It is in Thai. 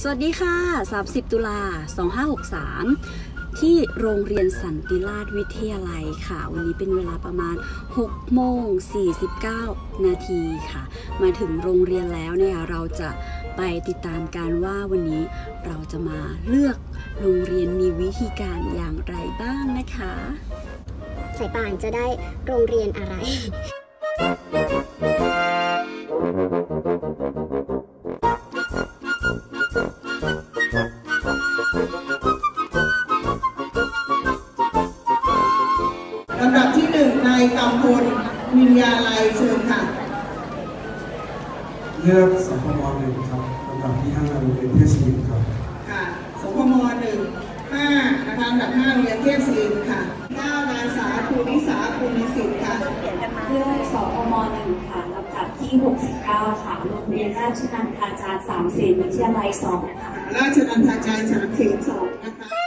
สวัสดีค่ะ 30 ตุลา 2563 ที่โรงเรียนสันติราชวิทยาลัยค่ะ วันนี้เป็นเวลาประมาณ6โมง49 นาทีค่ะ มาถึงโรงเรียนแล้วเนี่ยเราจะไปติดตามกันว่าวันนี้เราจะมาเลือกโรงเรียนมีวิธีการอย่างไรบ้างนะคะ สายป่านจะได้โรงเรียนอะไร ลำดับที่หนึ่งนายกำพลวิญญาลัยเชิญค่ะ เลือกสพมหนึ่งครับลำดับที่ห้าโรงเรียนเทศบาลครับ ค่ะสพมหนึ่งห้านะคะอันดับห้าโรงเรียนเทพศิรินทร์ค่ะเก้านางสาวภูริสาภูมิสิทธิ์ค่ะเลือกสพมหนึ่งค่ะลำดับที่ 69 ค่ะโรงเรียนราชนันทาจารย์สามศิลป์วิทยาลัยสองนะคะราชนันทาจารย์สามเสนสองนะคะ